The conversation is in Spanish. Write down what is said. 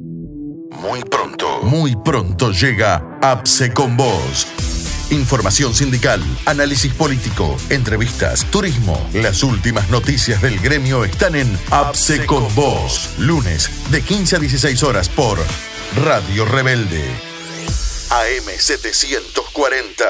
Muy pronto, muy pronto llega APSE con vos. Información sindical, análisis político, entrevistas, turismo. Las últimas noticias del gremio están en APSE con vos. Lunes de 15 a 16 horas por Radio Rebelde. AM 740.